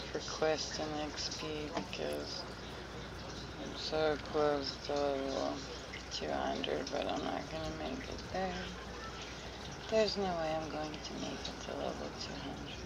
going for quest and XP because I'm so close to level 200, but I'm not gonna make it there. There's no way I'm going to make it to level 200.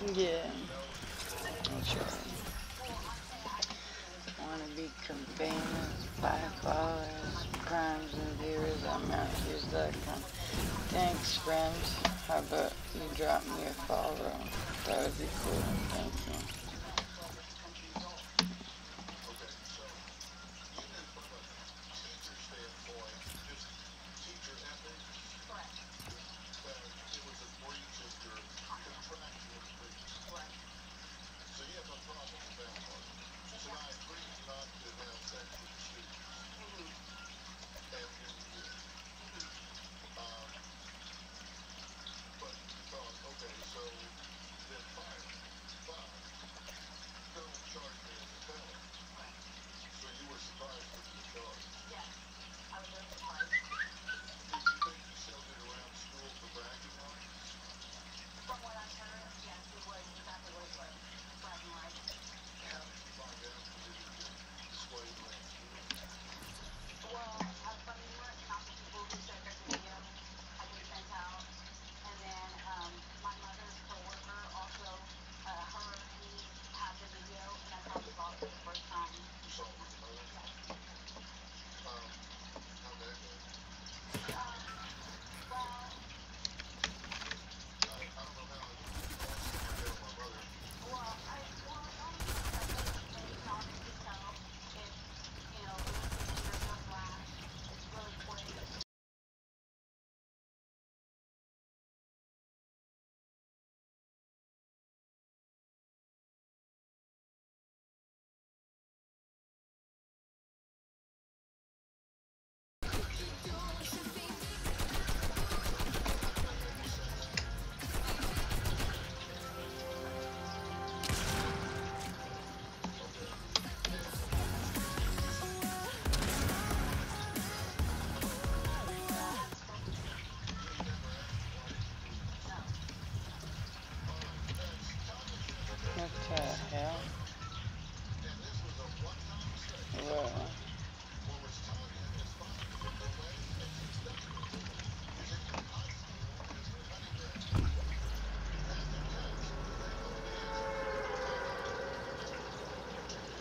Yeah. Want to be by followers, crimes and viewers. I'm out use that kind. Thanks, friend. How about you drop me a follow? That would be cool. Thank you.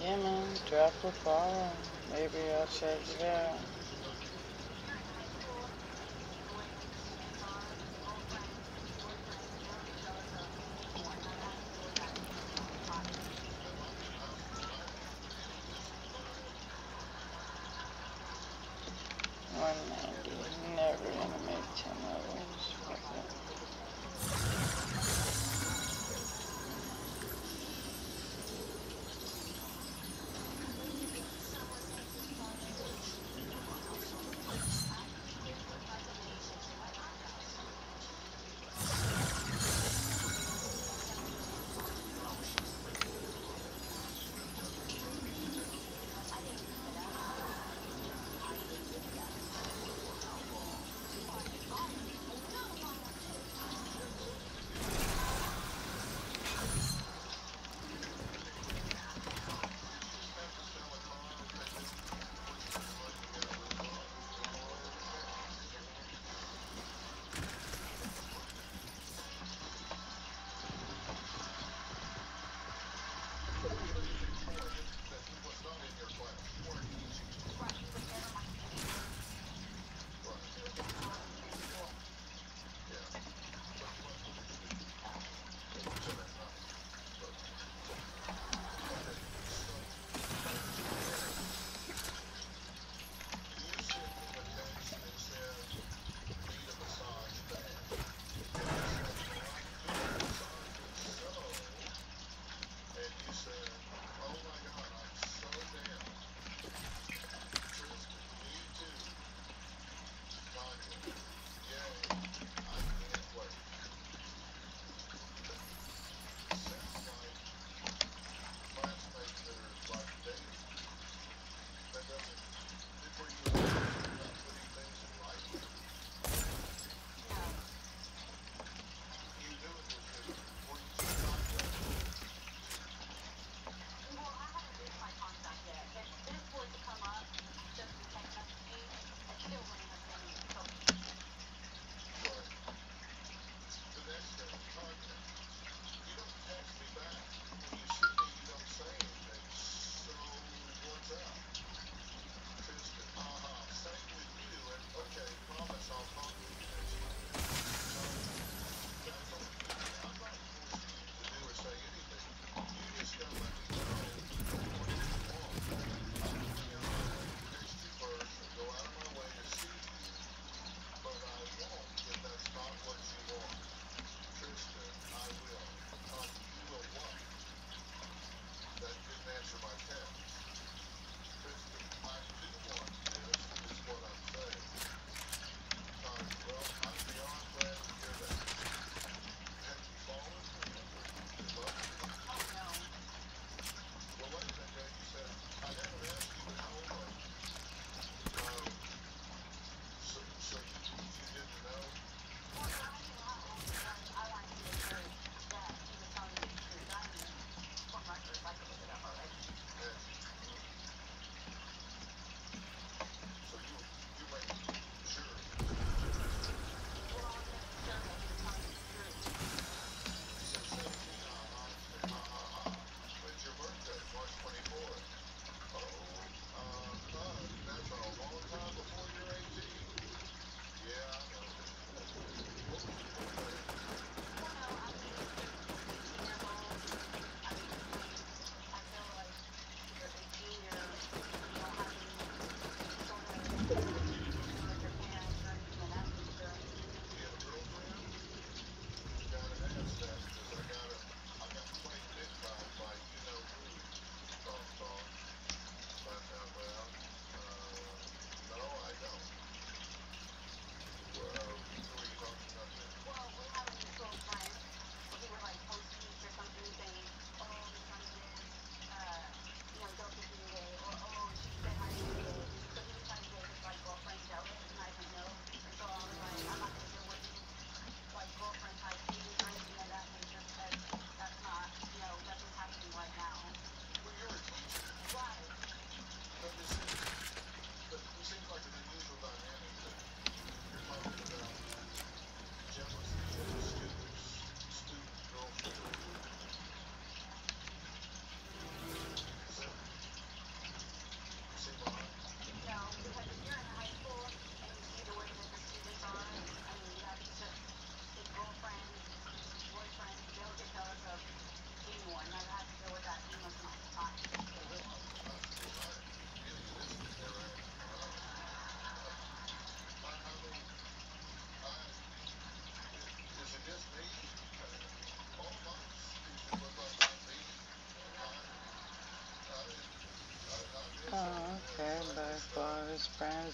Yeah, man, drop the follow. Maybe I'll check it out.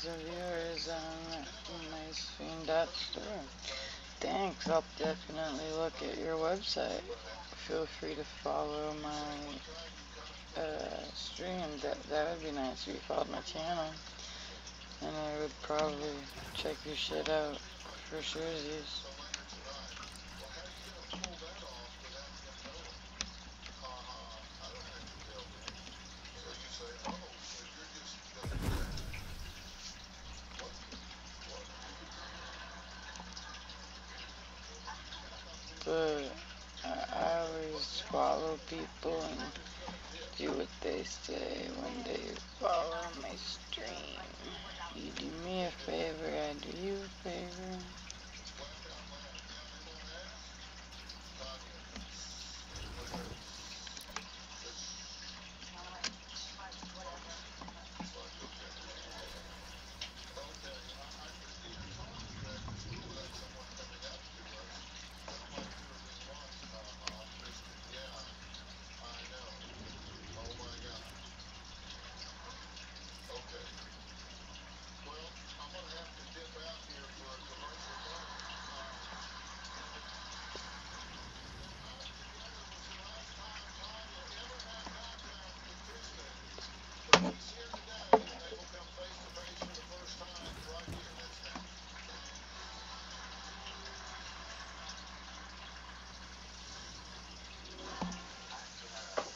Thousand viewers on my stream.store. Thanks, I'll definitely look at your website. Feel free to follow my uh, stream. That, that would be nice if you followed my channel. And I would probably check your shit out for sure. But I, I always follow people and do what they say when they follow my stream. You do me a favor, I do you a favor.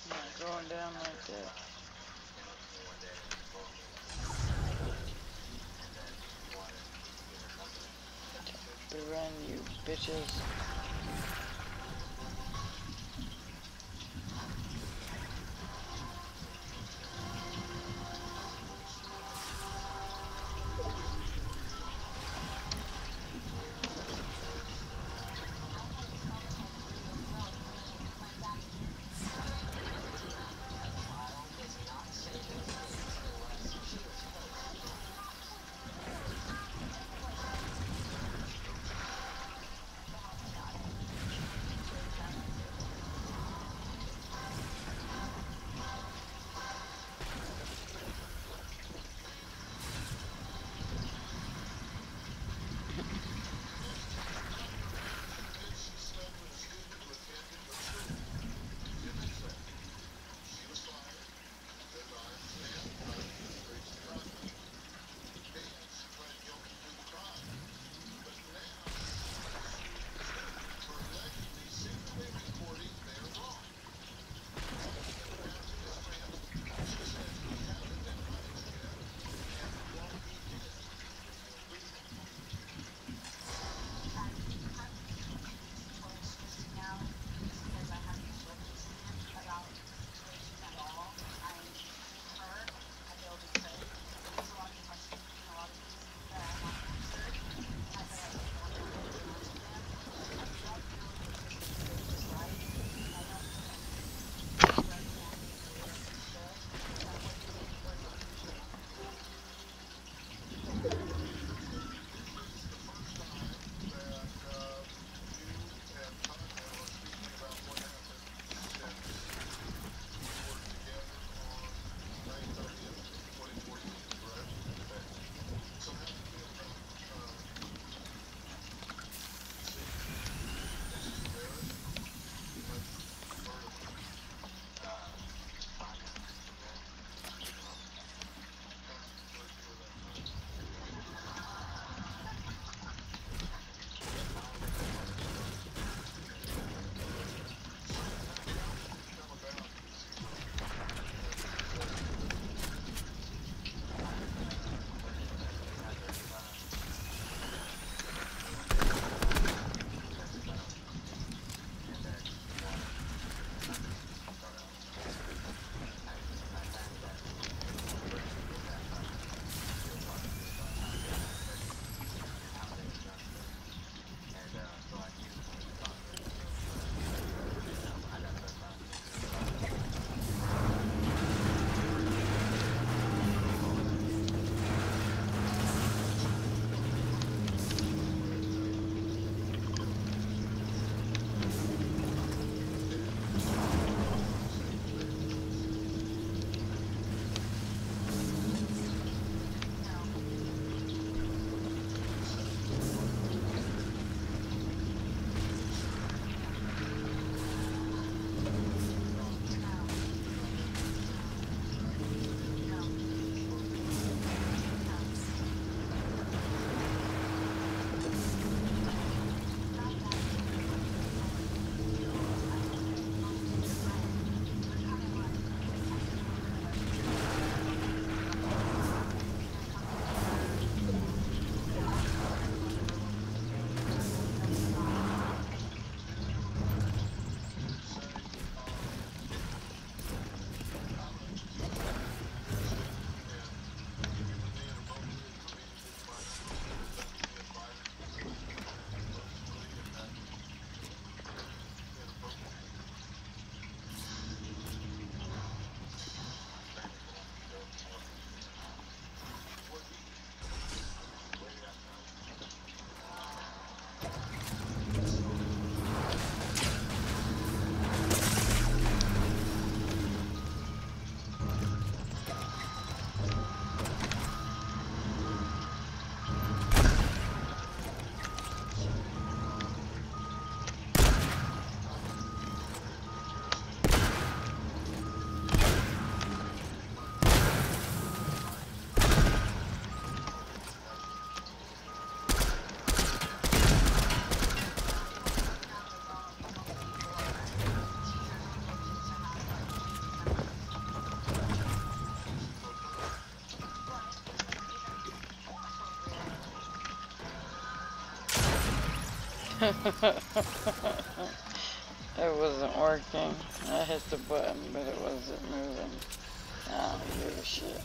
Not going The run, you bitches. It wasn't working. I hit the button, but it wasn't moving. I don't a shit.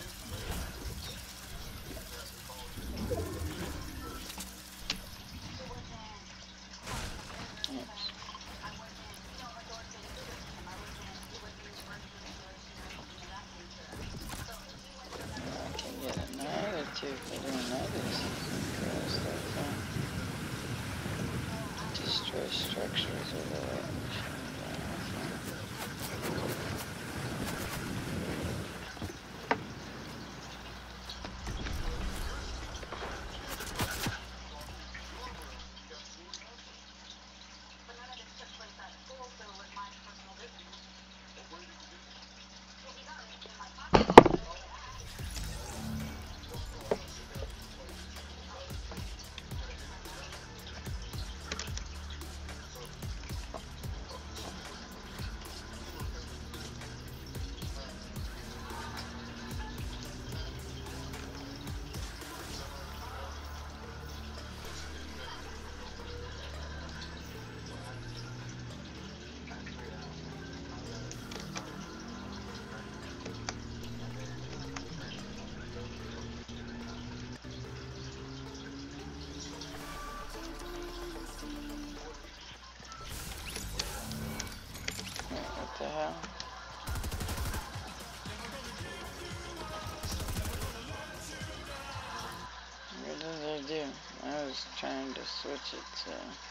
Switch it to...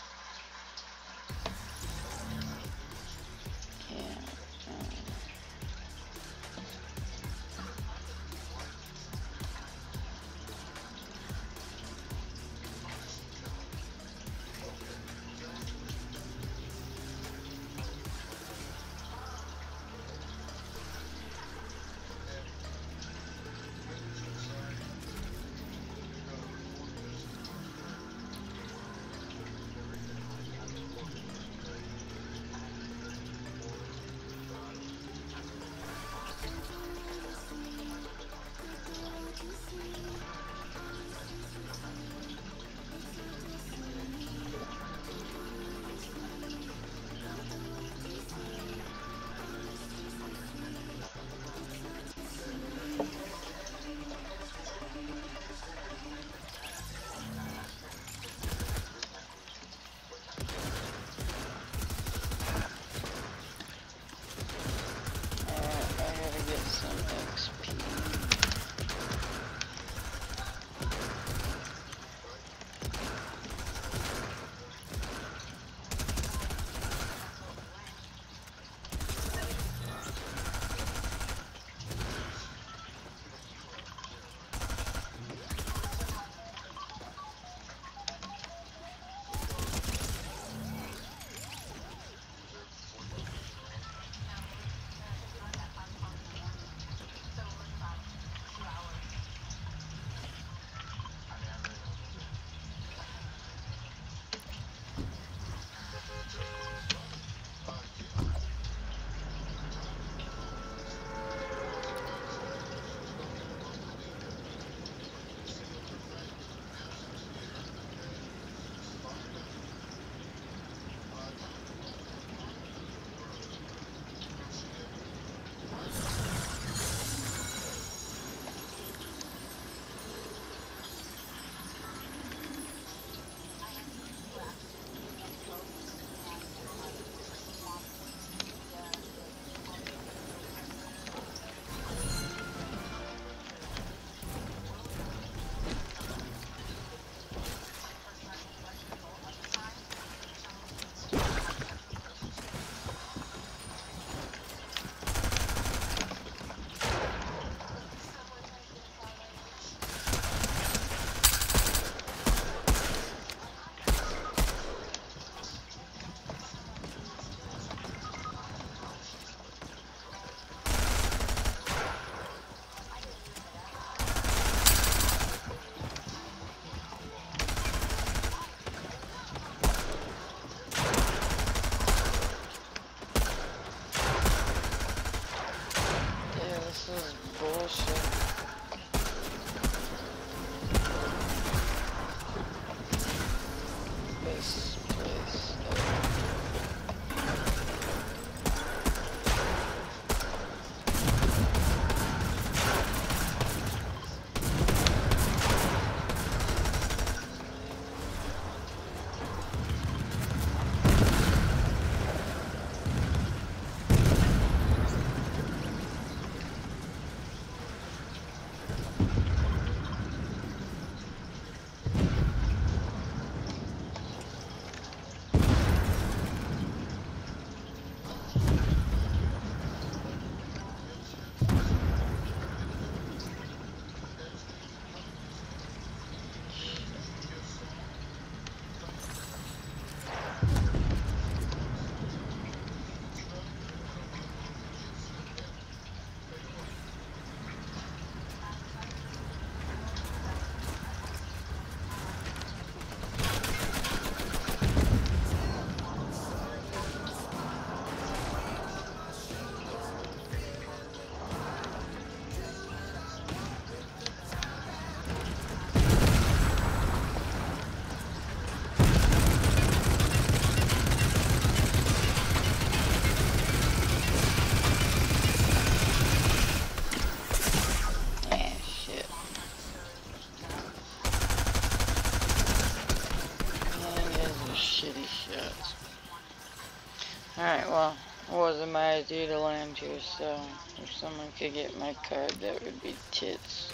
idea to land here, so if someone could get my card, that would be tits.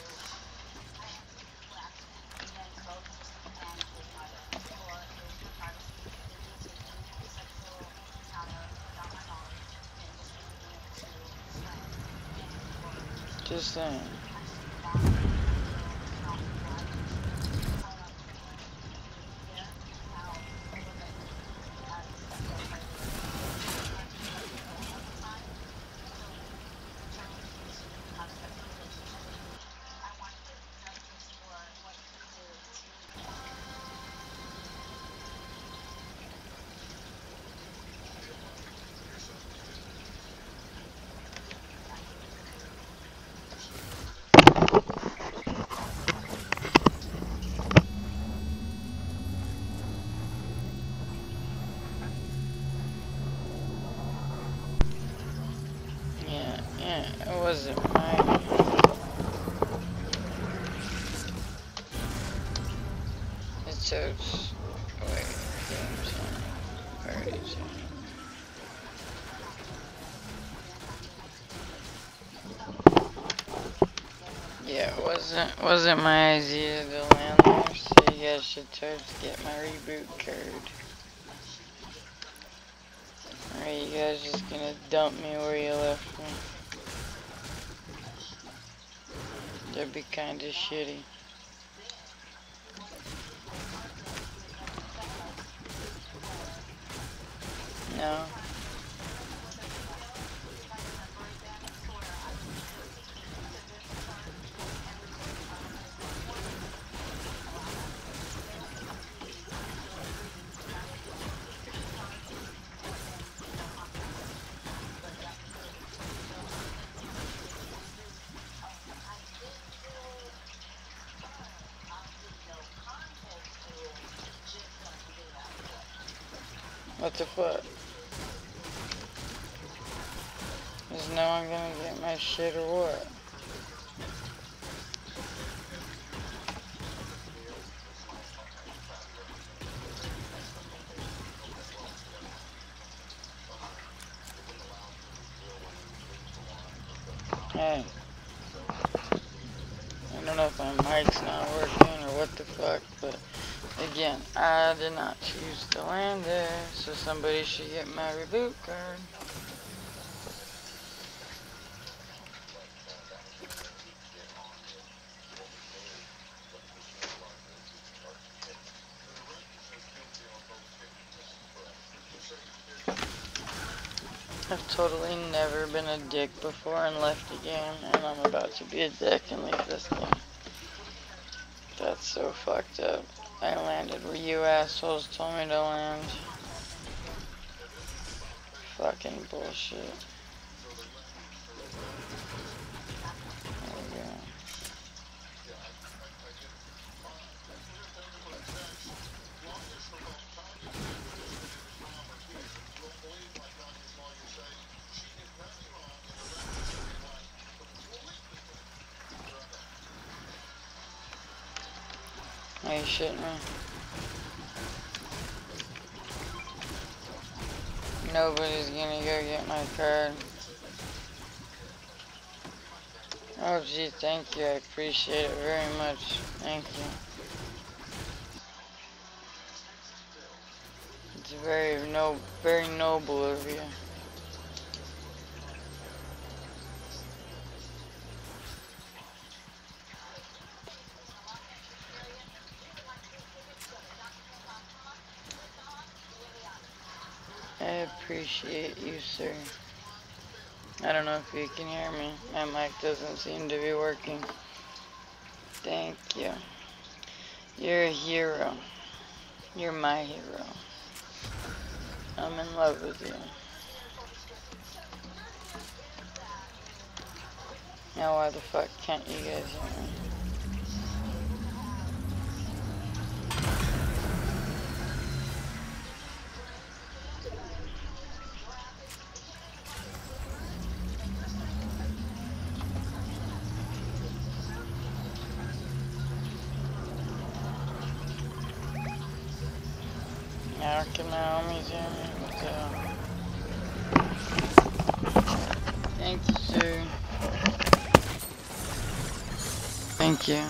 Just saying. Yeah, yeah, it wasn't mine. It says, wait, games on, parties on. Yeah, it wasn't, wasn't my idea to land there, so you guys should try to get my reboot card. Alright, you guys just gonna dump me where you left me. That'd be kinda shitty. No. What the fuck? Is no one gonna get my shit or what? Hey. I don't know if my mic's not working or what the fuck, but again, I did not choose to land there, so my reboot card. I've totally never been a dick before and left the game, and I'm about to be a dick and leave this game. That's so fucked up. I landed where you assholes told me to land. Fucking bullshit. Oh, Go. Are you shitting me? My. Oh gee, thank you. I appreciate it very much. Thank you. It's very no, very noble of you. I appreciate you, sir. I don't know if you can hear me. My mic doesn't seem to be working. Thank you. You're a hero. You're my hero. I'm in love with you. Now why the fuck can't you guys hear me? Now can my homies hear me? What's up? do. Thank you.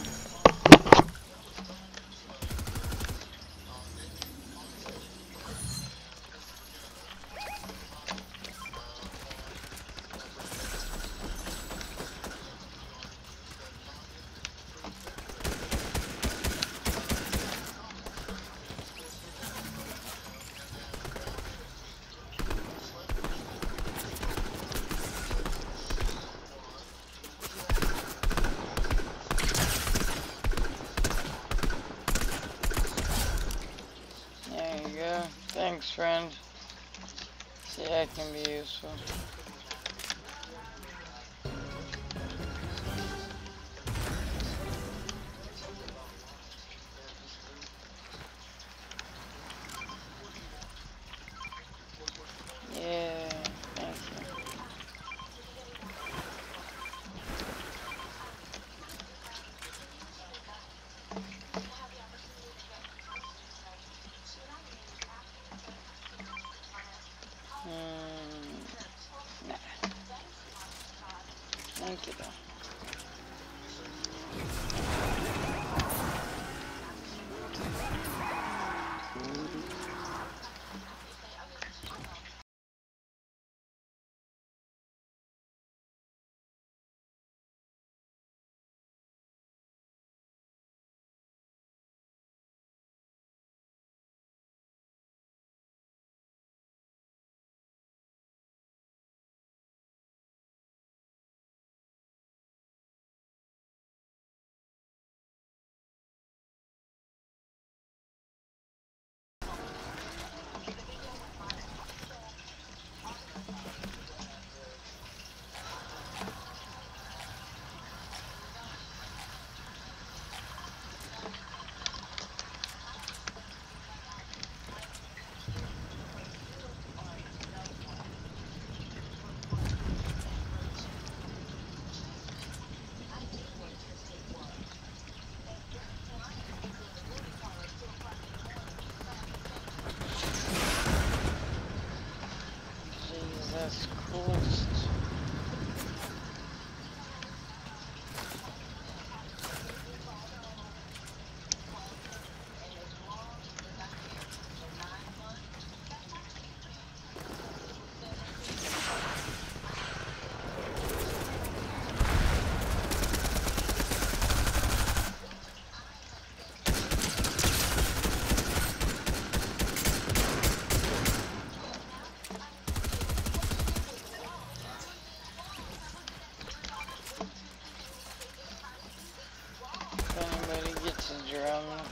There you go. Thanks, friend. See, that can be useful.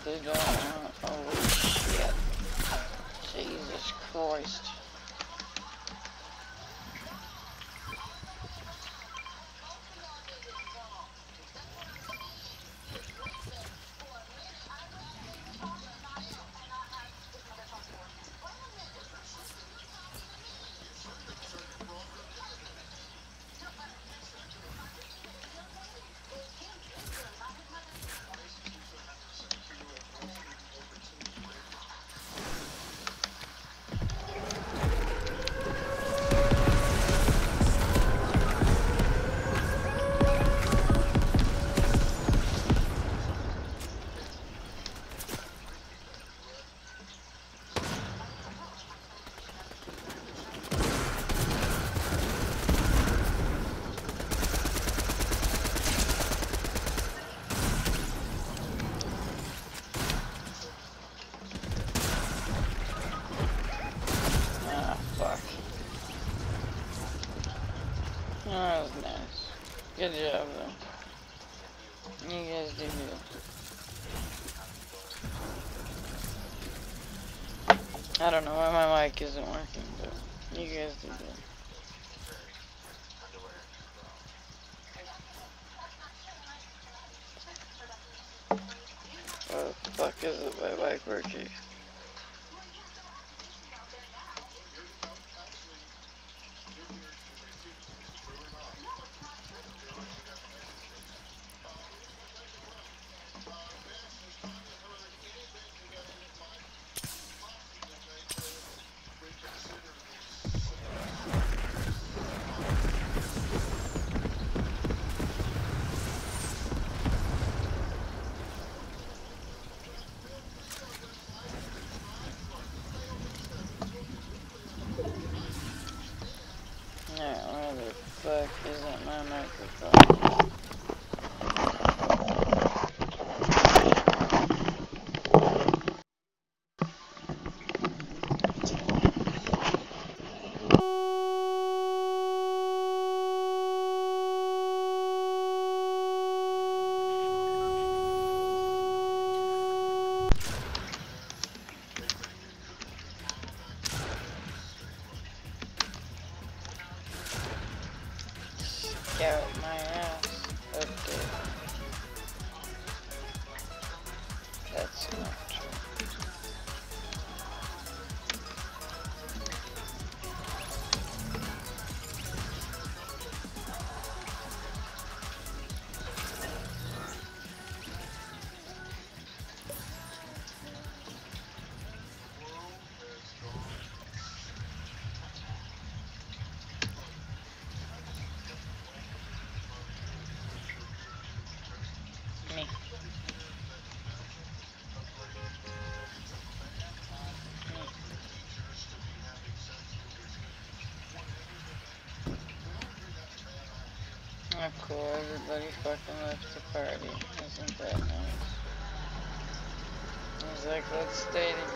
Drum, if Good job, though. You guys did good. I don't know why my mic isn't working, at my Oh cool, everybody fucking left the party. Isn't that nice? He's like, let's stay together.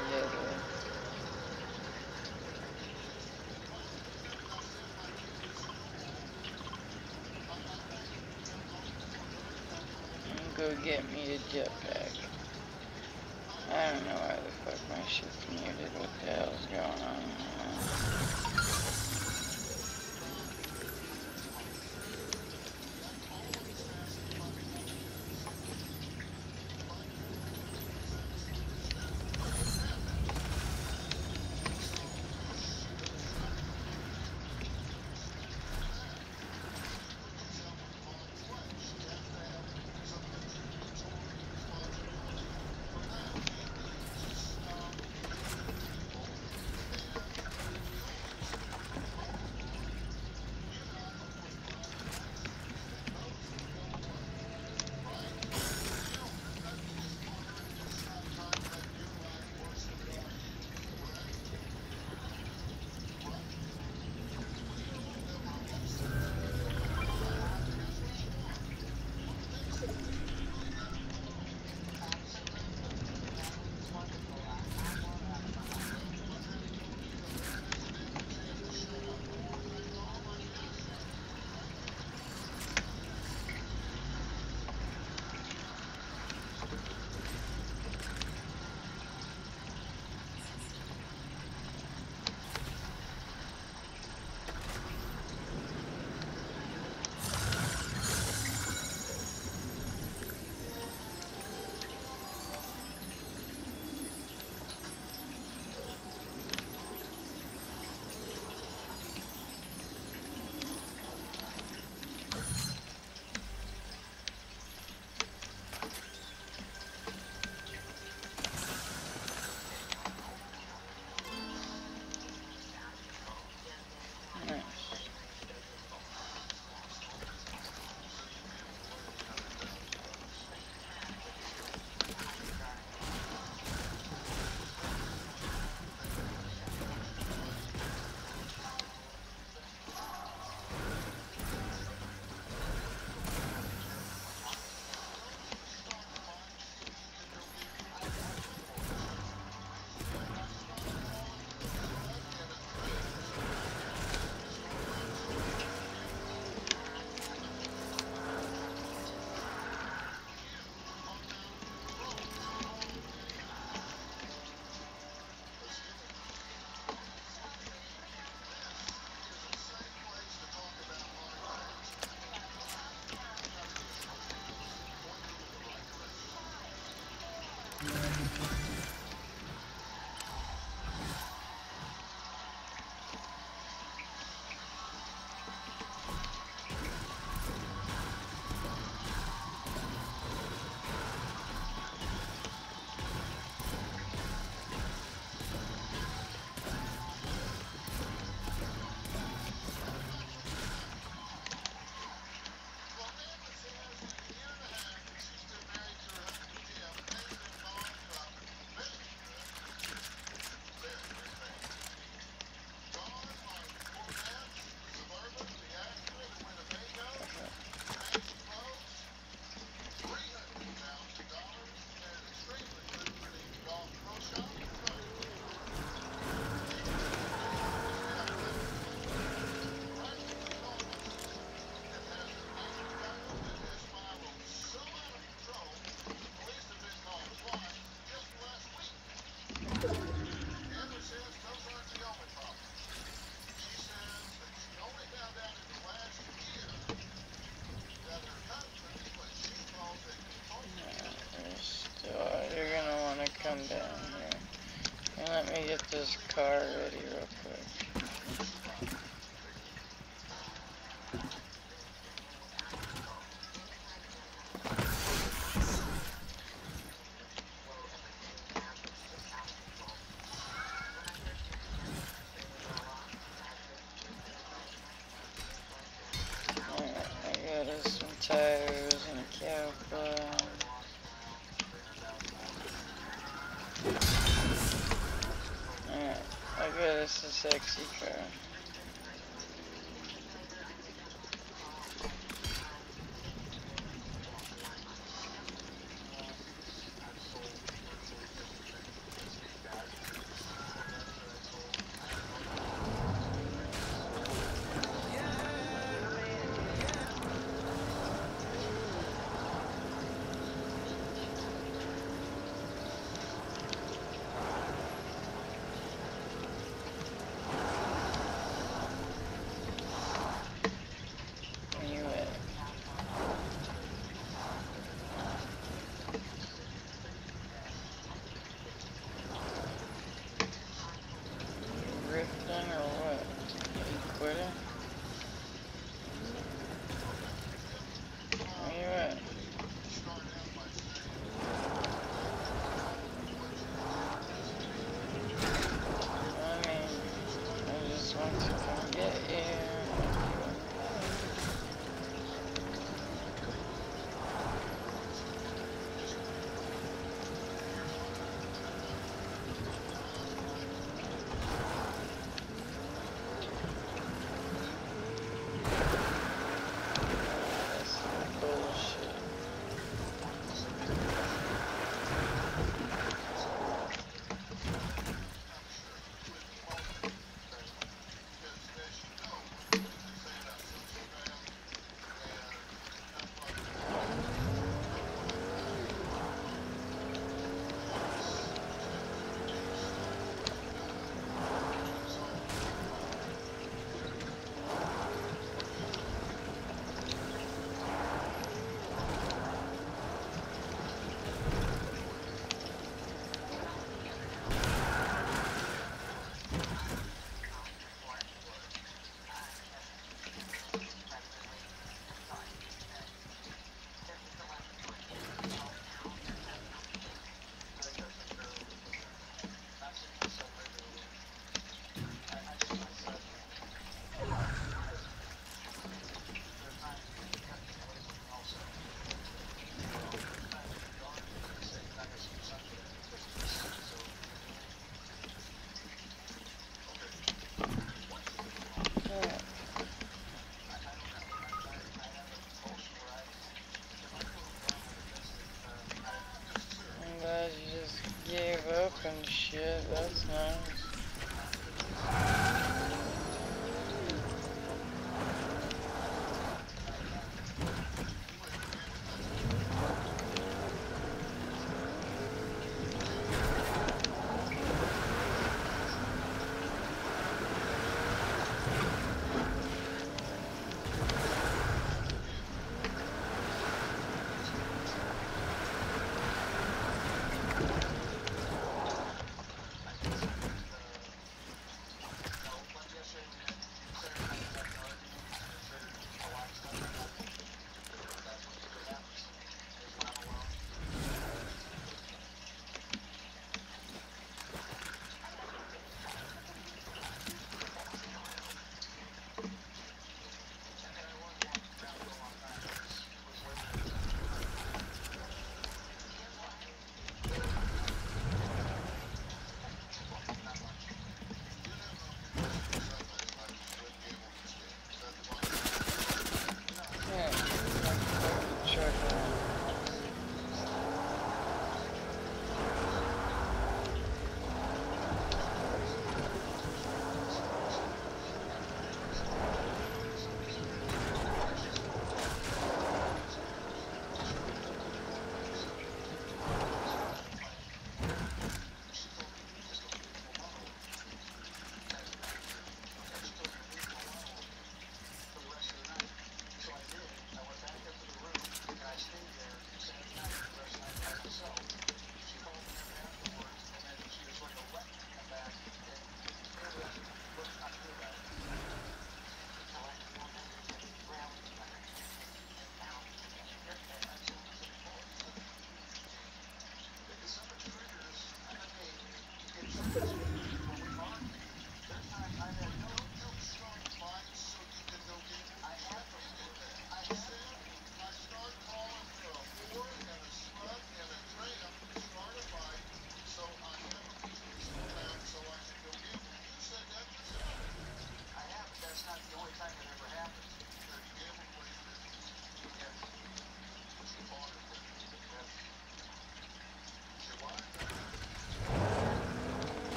this car ready real quick. I got some tires. sexy car. some shit. That's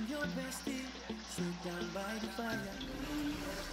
more bestie, sit down by the fire.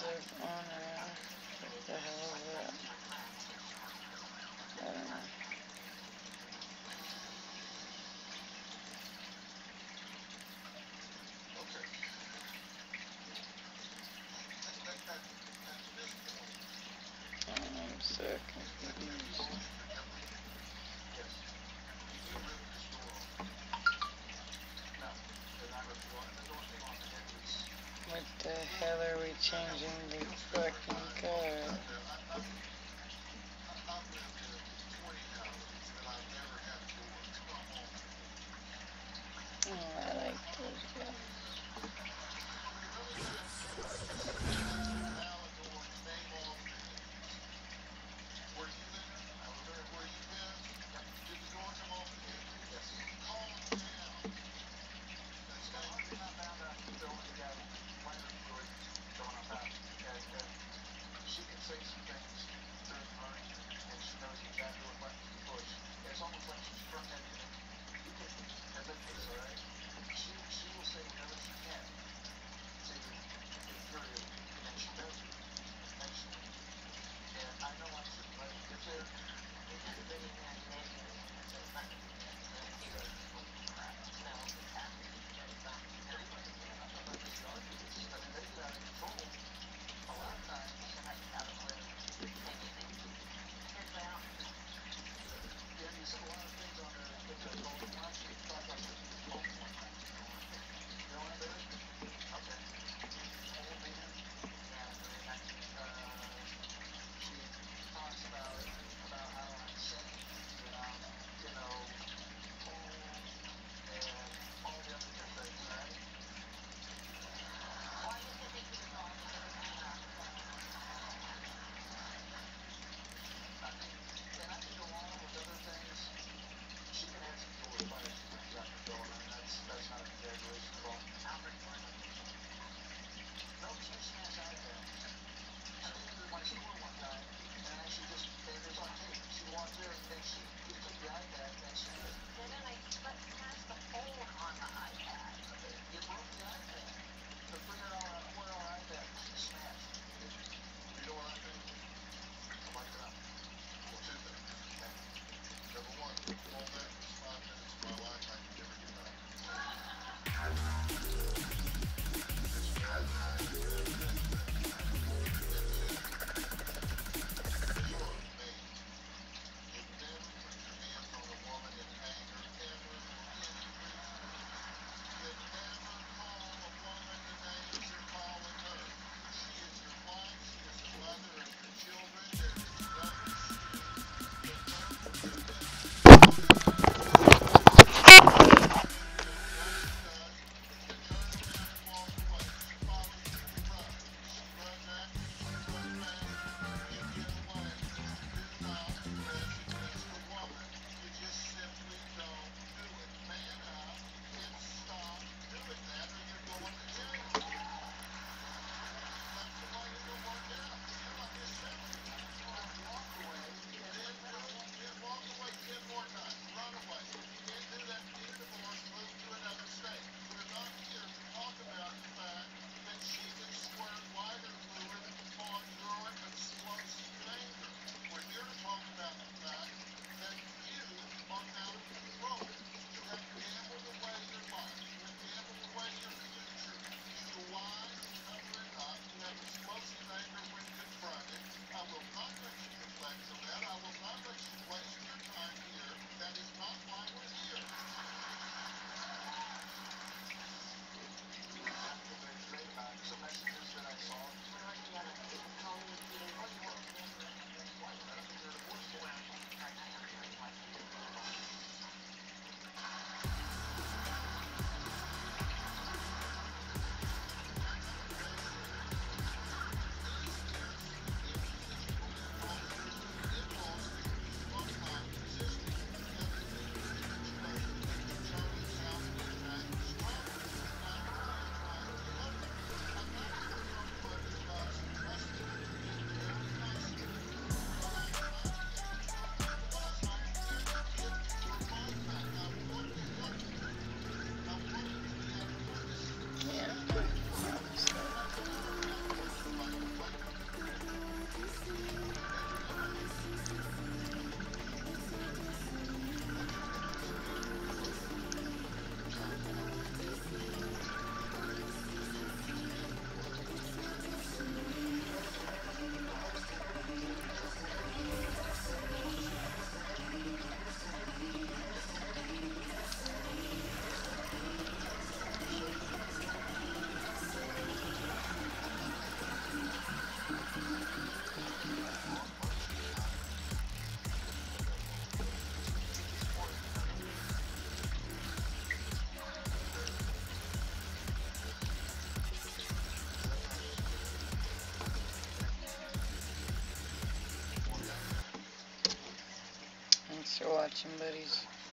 Permissive owner. Uh, What the hell is that? I don't know. I'm so confused. What the hell are we changing the fucking code?